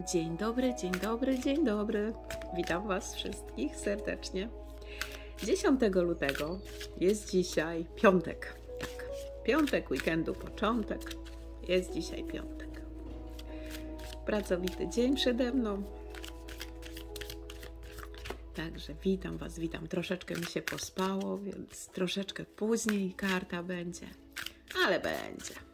Dzień dobry, dzień dobry, dzień dobry. Witam Was wszystkich serdecznie. 10 lutego jest dzisiaj piątek. Tak, piątek, weekendu, początek. Jest dzisiaj piątek. Pracowity dzień przede mną. Także witam Was, witam. Troszeczkę mi się pospało, więc troszeczkę później karta będzie, ale będzie.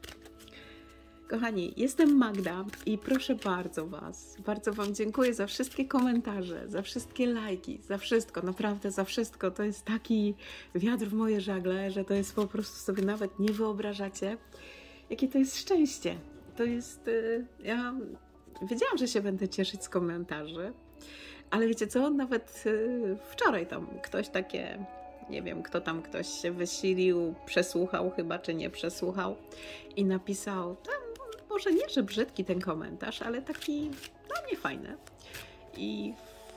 Kochani, jestem Magda i proszę bardzo Was, bardzo Wam dziękuję za wszystkie komentarze, za wszystkie lajki, za wszystko, naprawdę za wszystko. To jest taki wiatr w moje żagle, że to jest po prostu sobie nawet nie wyobrażacie, jakie to jest szczęście. To jest, y, ja wiedziałam, że się będę cieszyć z komentarzy, ale wiecie co, nawet y, wczoraj tam ktoś takie nie wiem, kto tam ktoś się wysilił, przesłuchał chyba, czy nie przesłuchał i napisał, tam może nie, że brzydki ten komentarz, ale taki dla mnie fajny. I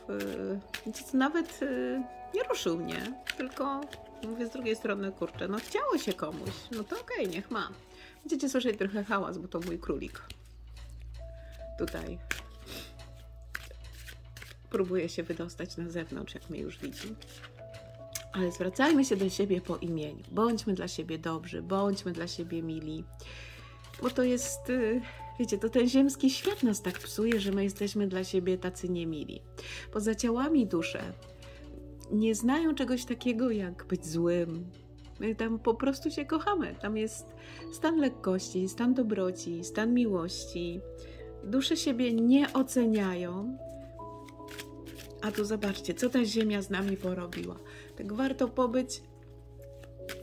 w, nawet y, nie ruszył mnie, tylko mówię z drugiej strony, kurczę, no chciało się komuś, no to okej, okay, niech ma. Będziecie słyszeć trochę hałas, bo to mój królik. Tutaj próbuje się wydostać na zewnątrz, jak mnie już widzi. Ale zwracajmy się do siebie po imieniu. Bądźmy dla siebie dobrzy, bądźmy dla siebie mili bo to jest, y, wiecie, to ten ziemski świat nas tak psuje, że my jesteśmy dla siebie tacy niemili. Poza ciałami dusze nie znają czegoś takiego jak być złym. My tam po prostu się kochamy. Tam jest stan lekkości, stan dobroci, stan miłości. Dusze siebie nie oceniają. A tu zobaczcie, co ta ziemia z nami porobiła. Tak warto pobyć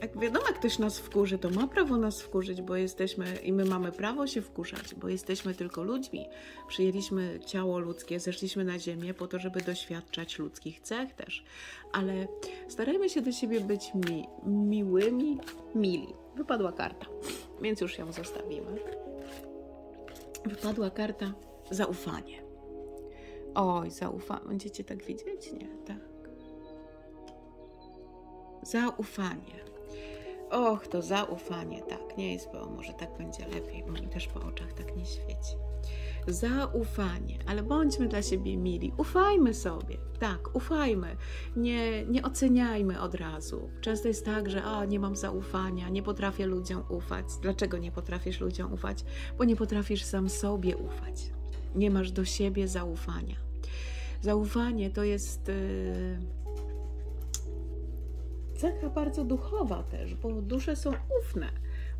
jak wiadomo, jak ktoś nas wkurzy, to ma prawo nas wkurzyć, bo jesteśmy i my mamy prawo się wkurzać, bo jesteśmy tylko ludźmi. Przyjęliśmy ciało ludzkie, zeszliśmy na ziemię po to, żeby doświadczać ludzkich cech też. Ale starajmy się do siebie być mi, miłymi, mili. Wypadła karta, więc już ją zostawimy. Wypadła karta zaufanie. Oj, zaufanie. Będziecie tak widzieć? Nie, tak. Zaufanie. Och, to zaufanie, tak, nie jest, bo może tak będzie lepiej, bo mi też po oczach tak nie świeci. Zaufanie, ale bądźmy dla siebie mili, ufajmy sobie, tak, ufajmy, nie, nie oceniajmy od razu. Często jest tak, że a, nie mam zaufania, nie potrafię ludziom ufać. Dlaczego nie potrafisz ludziom ufać? Bo nie potrafisz sam sobie ufać. Nie masz do siebie zaufania. Zaufanie to jest. Yy cecha bardzo duchowa też, bo dusze są ufne.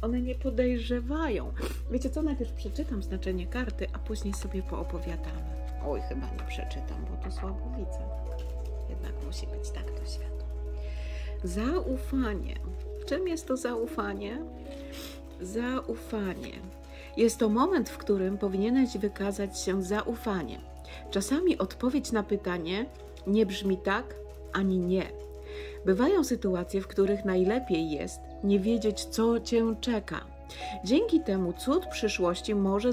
One nie podejrzewają. Wiecie co, najpierw przeczytam znaczenie karty, a później sobie poopowiadamy. Oj, chyba nie przeczytam, bo tu słabo widzę. Jednak musi być tak to światło. Zaufanie. Czym jest to zaufanie? Zaufanie. Jest to moment, w którym powinieneś wykazać się zaufaniem. Czasami odpowiedź na pytanie nie brzmi tak ani nie Bywają sytuacje, w których najlepiej jest nie wiedzieć, co cię czeka. Dzięki temu cud przyszłości może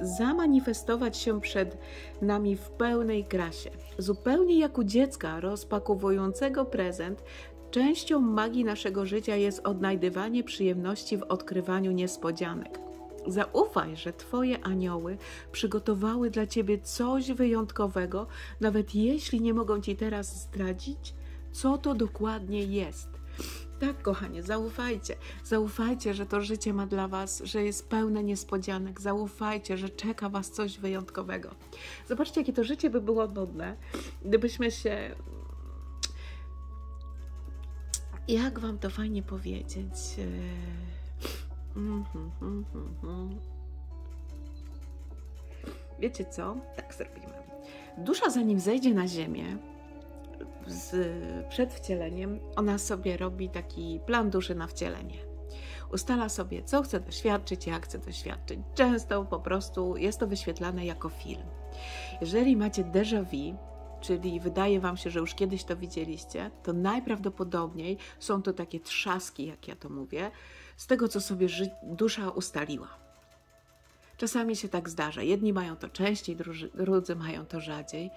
zamanifestować się przed nami w pełnej krasie. Zupełnie jak u dziecka rozpakowującego prezent, częścią magii naszego życia jest odnajdywanie przyjemności w odkrywaniu niespodzianek. Zaufaj, że Twoje anioły przygotowały dla Ciebie coś wyjątkowego, nawet jeśli nie mogą Ci teraz zdradzić, co to dokładnie jest. Tak, kochanie, zaufajcie. Zaufajcie, że to życie ma dla Was, że jest pełne niespodzianek. Zaufajcie, że czeka Was coś wyjątkowego. Zobaczcie, jakie to życie by było nudne, gdybyśmy się. Jak Wam to fajnie powiedzieć? Mm, mm, mm, Wiecie co? Tak zrobimy. Dusza, zanim zejdzie na ziemię, z, przed wcieleniem, ona sobie robi taki plan duszy na wcielenie. Ustala sobie, co chce doświadczyć, jak chce doświadczyć. Często po prostu jest to wyświetlane jako film. Jeżeli macie déjà vu, czyli wydaje Wam się, że już kiedyś to widzieliście, to najprawdopodobniej są to takie trzaski, jak ja to mówię, z tego, co sobie dusza ustaliła. Czasami się tak zdarza. Jedni mają to częściej, drudzy mają to rzadziej,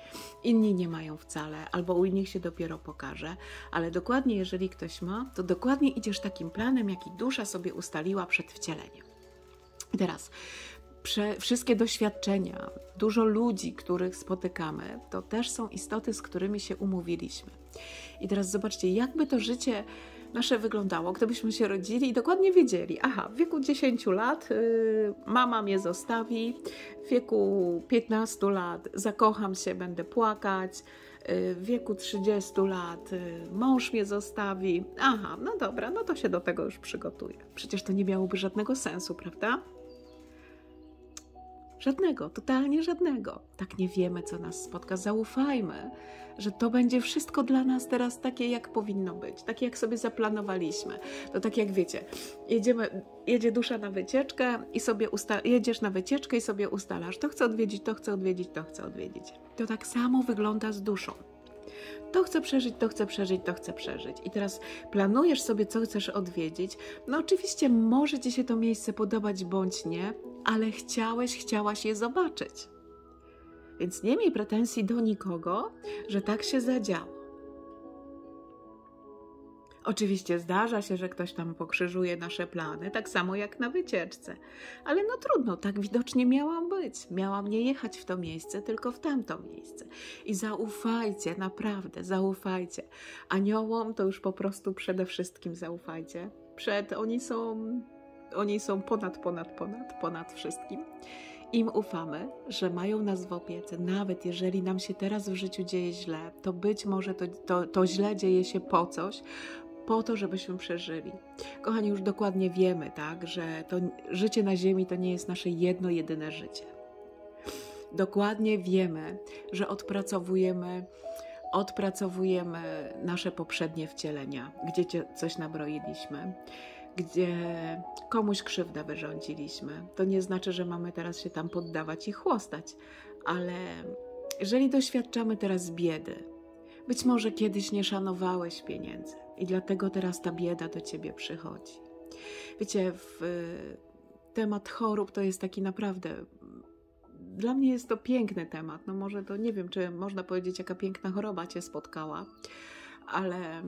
inni nie mają wcale, albo u innych się dopiero pokaże, ale dokładnie jeżeli ktoś ma, to dokładnie idziesz takim planem, jaki dusza sobie ustaliła przed wcieleniem. I teraz wszystkie doświadczenia, dużo ludzi, których spotykamy, to też są istoty, z którymi się umówiliśmy. I teraz zobaczcie, jakby to życie nasze wyglądało, gdybyśmy się rodzili i dokładnie wiedzieli, aha, w wieku 10 lat y, mama mnie zostawi, w wieku 15 lat zakocham się, będę płakać, y, w wieku 30 lat y, mąż mnie zostawi. Aha, no dobra, no to się do tego już przygotuję. Przecież to nie miałoby żadnego sensu, prawda? Żadnego, totalnie żadnego. Tak nie wiemy, co nas spotka. Zaufajmy, że to będzie wszystko dla nas teraz takie, jak powinno być, takie, jak sobie zaplanowaliśmy. To tak jak wiecie, jedziemy, jedzie dusza na wycieczkę i sobie usta- jedziesz na wycieczkę i sobie ustalasz, to chcę odwiedzić, to chcę odwiedzić, to chcę odwiedzić. To tak samo wygląda z duszą. To chcę przeżyć, to chcę przeżyć, to chcę przeżyć. I teraz planujesz sobie, co chcesz odwiedzić. No oczywiście może ci się to miejsce podobać bądź nie, ale chciałeś, chciałaś je zobaczyć. Więc nie miej pretensji do nikogo, że tak się zadziało. Oczywiście zdarza się, że ktoś tam pokrzyżuje nasze plany, tak samo jak na wycieczce. Ale no trudno, tak widocznie miałam być. Miałam nie jechać w to miejsce, tylko w tamto miejsce. I zaufajcie, naprawdę, zaufajcie. Aniołom to już po prostu przede wszystkim zaufajcie. Przed, oni są, oni są ponad, ponad, ponad, ponad wszystkim. Im ufamy, że mają nas w opiece, nawet jeżeli nam się teraz w życiu dzieje źle, to być może to, to, to źle dzieje się po coś, po to, żebyśmy przeżyli. Kochani, już dokładnie wiemy, tak, że to życie na Ziemi to nie jest nasze jedno, jedyne życie. Dokładnie wiemy, że odpracowujemy, odpracowujemy nasze poprzednie wcielenia, gdzie coś nabroiliśmy, gdzie komuś krzywdę wyrządziliśmy. To nie znaczy, że mamy teraz się tam poddawać i chłostać, ale jeżeli doświadczamy teraz biedy, być może kiedyś nie szanowałeś pieniędzy i dlatego teraz ta bieda do ciebie przychodzi. Wiecie, w, temat chorób to jest taki naprawdę. Dla mnie jest to piękny temat. No może to nie wiem, czy można powiedzieć, jaka piękna choroba cię spotkała, ale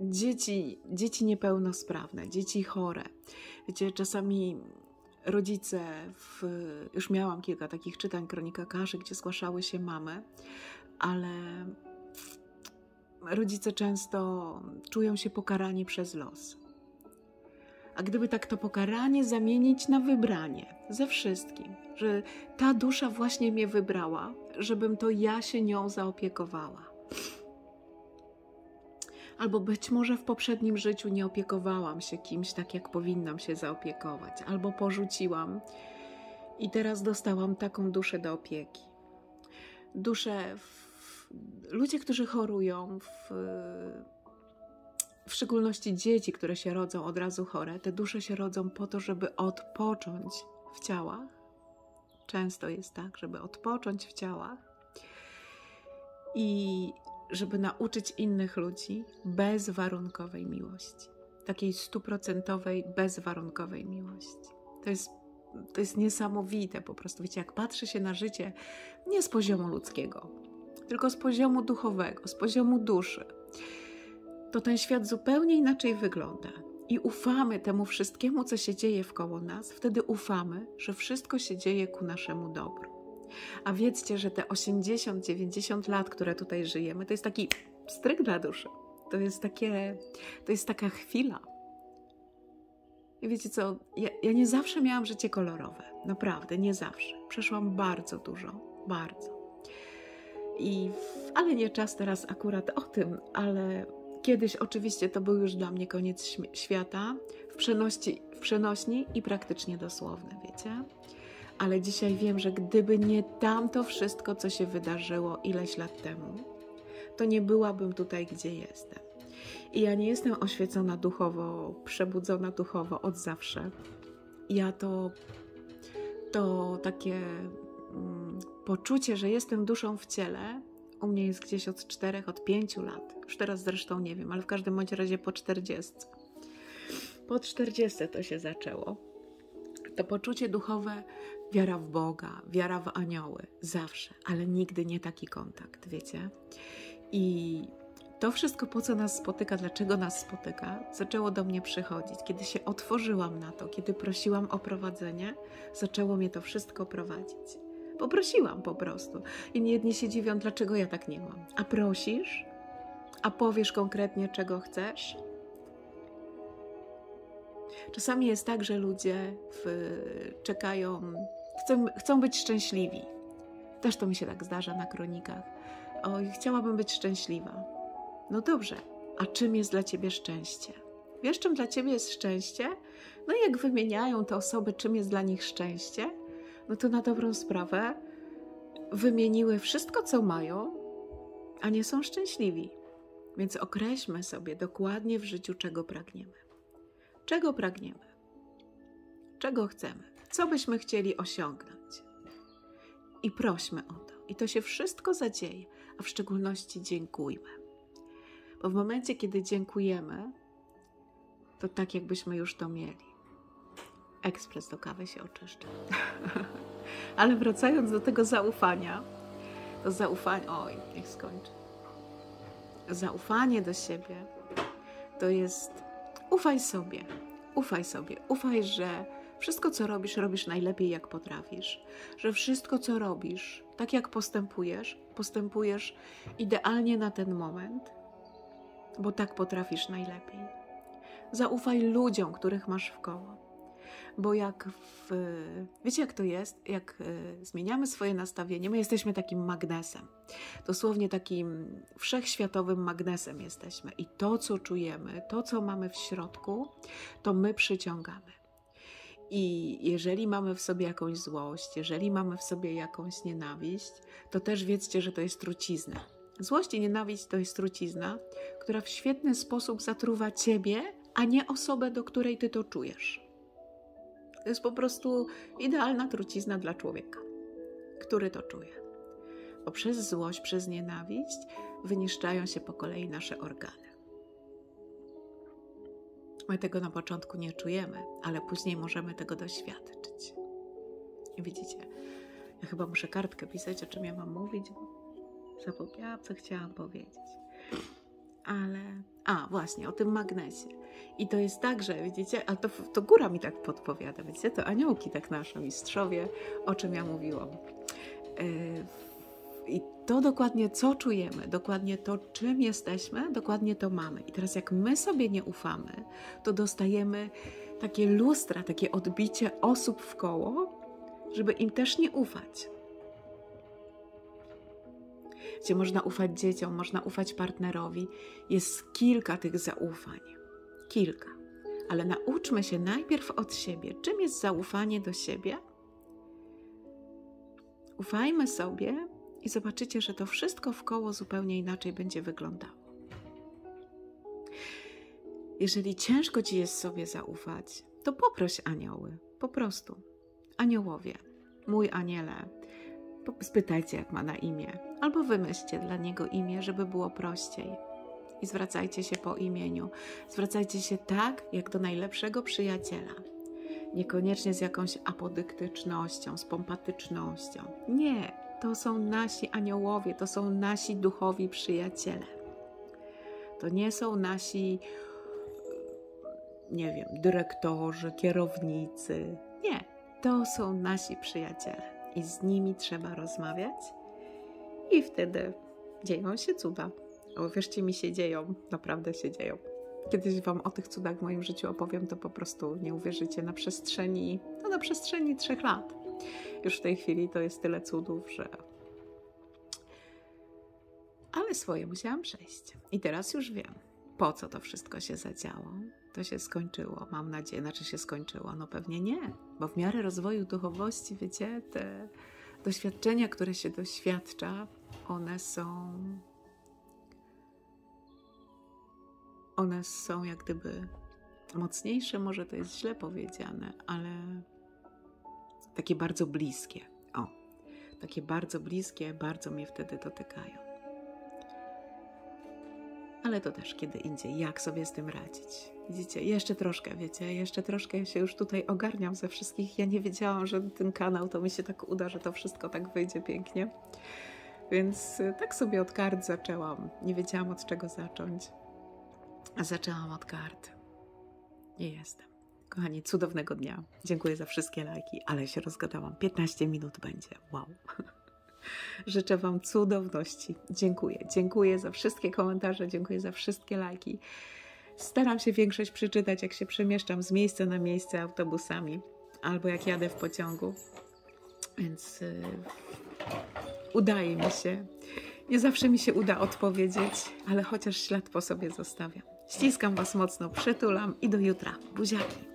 dzieci, dzieci niepełnosprawne, dzieci chore. Wiecie, czasami rodzice, w, już miałam kilka takich czytań Kronika Kaszy, gdzie zgłaszały się mamy, ale rodzice często czują się pokarani przez los. A gdyby tak to pokaranie zamienić na wybranie ze wszystkim, że ta dusza właśnie mnie wybrała, żebym to ja się nią zaopiekowała. Albo być może w poprzednim życiu nie opiekowałam się kimś tak, jak powinnam się zaopiekować, albo porzuciłam i teraz dostałam taką duszę do opieki. Duszę w ludzie, którzy chorują, w, w szczególności dzieci, które się rodzą od razu chore, te dusze się rodzą po to, żeby odpocząć w ciałach. Często jest tak, żeby odpocząć w ciałach i żeby nauczyć innych ludzi bezwarunkowej miłości. Takiej stuprocentowej, bezwarunkowej miłości. To jest, to jest niesamowite po prostu. Wiecie, jak patrzy się na życie nie z poziomu ludzkiego, tylko z poziomu duchowego, z poziomu duszy, to ten świat zupełnie inaczej wygląda. I ufamy temu wszystkiemu, co się dzieje wkoło nas, wtedy ufamy, że wszystko się dzieje ku naszemu dobru. A wiedzcie, że te 80-90 lat, które tutaj żyjemy, to jest taki stryk dla duszy. To jest takie, to jest taka chwila. I wiecie co, ja, ja nie zawsze miałam życie kolorowe. Naprawdę, nie zawsze. Przeszłam bardzo dużo, bardzo. I, ale nie czas teraz akurat o tym, ale kiedyś oczywiście to był już dla mnie koniec świata w, przeności, w przenośni i praktycznie dosłowne, wiecie? Ale dzisiaj wiem, że gdyby nie tamto wszystko, co się wydarzyło ileś lat temu, to nie byłabym tutaj, gdzie jestem. I ja nie jestem oświecona duchowo, przebudzona duchowo od zawsze. Ja to, to takie poczucie, że jestem duszą w ciele, u mnie jest gdzieś od 4, od 5 lat. Już teraz zresztą nie wiem, ale w każdym bądź razie po 40. Po 40 to się zaczęło. To poczucie duchowe, wiara w Boga, wiara w anioły, zawsze, ale nigdy nie taki kontakt, wiecie? I to wszystko, po co nas spotyka, dlaczego nas spotyka, zaczęło do mnie przychodzić. Kiedy się otworzyłam na to, kiedy prosiłam o prowadzenie, zaczęło mnie to wszystko prowadzić. Poprosiłam po prostu. I jedni się dziwią, dlaczego ja tak nie mam. A prosisz? A powiesz konkretnie, czego chcesz? Czasami jest tak, że ludzie w, czekają, chcą, chcą być szczęśliwi. Też to mi się tak zdarza na kronikach. Oj, chciałabym być szczęśliwa. No dobrze, a czym jest dla ciebie szczęście? Wiesz, czym dla ciebie jest szczęście? No i jak wymieniają te osoby, czym jest dla nich szczęście, no to na dobrą sprawę wymieniły wszystko, co mają, a nie są szczęśliwi. Więc określmy sobie dokładnie w życiu, czego pragniemy. Czego pragniemy? Czego chcemy? Co byśmy chcieli osiągnąć? I prośmy o to. I to się wszystko zadzieje, a w szczególności dziękujmy. Bo w momencie, kiedy dziękujemy, to tak jakbyśmy już to mieli. Ekspres do kawy się oczyszcza. Ale wracając do tego zaufania, to zaufanie, oj, niech skończę. Zaufanie do siebie to jest ufaj sobie, ufaj sobie, ufaj, że wszystko, co robisz, robisz najlepiej, jak potrafisz, że wszystko, co robisz, tak jak postępujesz, postępujesz idealnie na ten moment, bo tak potrafisz najlepiej. Zaufaj ludziom, których masz w koło. Bo jak w, wiecie, jak to jest? Jak y, zmieniamy swoje nastawienie, my jesteśmy takim magnesem. Dosłownie takim wszechświatowym magnesem jesteśmy. I to, co czujemy, to, co mamy w środku, to my przyciągamy. I jeżeli mamy w sobie jakąś złość, jeżeli mamy w sobie jakąś nienawiść, to też wiedzcie, że to jest trucizna. Złość i nienawiść to jest trucizna, która w świetny sposób zatruwa ciebie, a nie osobę, do której ty to czujesz. To jest po prostu idealna trucizna dla człowieka, który to czuje. Bo przez złość, przez nienawiść wyniszczają się po kolei nasze organy. My tego na początku nie czujemy, ale później możemy tego doświadczyć. I widzicie, ja chyba muszę kartkę pisać, o czym ja mam mówić, bo zapomniałam, co chciałam powiedzieć. Ale, a właśnie, o tym magnesie. I to jest tak, że widzicie, a to, to góra mi tak podpowiada, widzicie, to aniołki tak nasze, mistrzowie, o czym ja mówiłam. Yy, I to dokładnie co czujemy, dokładnie to czym jesteśmy, dokładnie to mamy. I teraz jak my sobie nie ufamy, to dostajemy takie lustra, takie odbicie osób w koło, żeby im też nie ufać. Gdzie można ufać dzieciom, można ufać partnerowi. Jest kilka tych zaufań. Kilka. Ale nauczmy się najpierw od siebie. Czym jest zaufanie do siebie? Ufajmy sobie i zobaczycie, że to wszystko w koło zupełnie inaczej będzie wyglądało. Jeżeli ciężko ci jest sobie zaufać, to poproś anioły, po prostu. Aniołowie, mój aniele, spytajcie, jak ma na imię, albo wymyślcie dla niego imię, żeby było prościej. I zwracajcie się po imieniu. Zwracajcie się tak, jak do najlepszego przyjaciela. Niekoniecznie z jakąś apodyktycznością, z pompatycznością. Nie, to są nasi aniołowie, to są nasi duchowi przyjaciele. To nie są nasi, nie wiem, dyrektorzy, kierownicy. Nie, to są nasi przyjaciele i z nimi trzeba rozmawiać, i wtedy dzieją się cuda. O, wierzcie mi, się dzieją, naprawdę się dzieją. Kiedyś Wam o tych cudach w moim życiu opowiem, to po prostu nie uwierzycie na przestrzeni, no na przestrzeni trzech lat. Już w tej chwili to jest tyle cudów, że. Ale swoje musiałam przejść. I teraz już wiem, po co to wszystko się zadziało. To się skończyło, mam nadzieję, znaczy się skończyło. No pewnie nie, bo w miarę rozwoju duchowości, wiecie, te doświadczenia, które się doświadcza, one są. One są jak gdyby mocniejsze, może to jest źle powiedziane, ale takie bardzo bliskie. O, takie bardzo bliskie, bardzo mnie wtedy dotykają. Ale to też kiedy indziej, jak sobie z tym radzić. Widzicie, jeszcze troszkę, wiecie, jeszcze troszkę się już tutaj ogarniam ze wszystkich. Ja nie wiedziałam, że ten kanał to mi się tak uda, że to wszystko tak wyjdzie pięknie. Więc y, tak sobie od kart zaczęłam. Nie wiedziałam od czego zacząć. A zaczęłam od kart. Nie jestem. Kochani, cudownego dnia. Dziękuję za wszystkie lajki, ale się rozgadałam. 15 minut będzie. Wow. Życzę Wam cudowności. Dziękuję. Dziękuję za wszystkie komentarze, dziękuję za wszystkie lajki. Staram się większość przeczytać, jak się przemieszczam z miejsca na miejsce autobusami albo jak jadę w pociągu. Więc yy, udaje mi się. Nie zawsze mi się uda odpowiedzieć, ale chociaż ślad po sobie zostawiam. Ściskam Was mocno, przytulam i do jutra. Buziaki.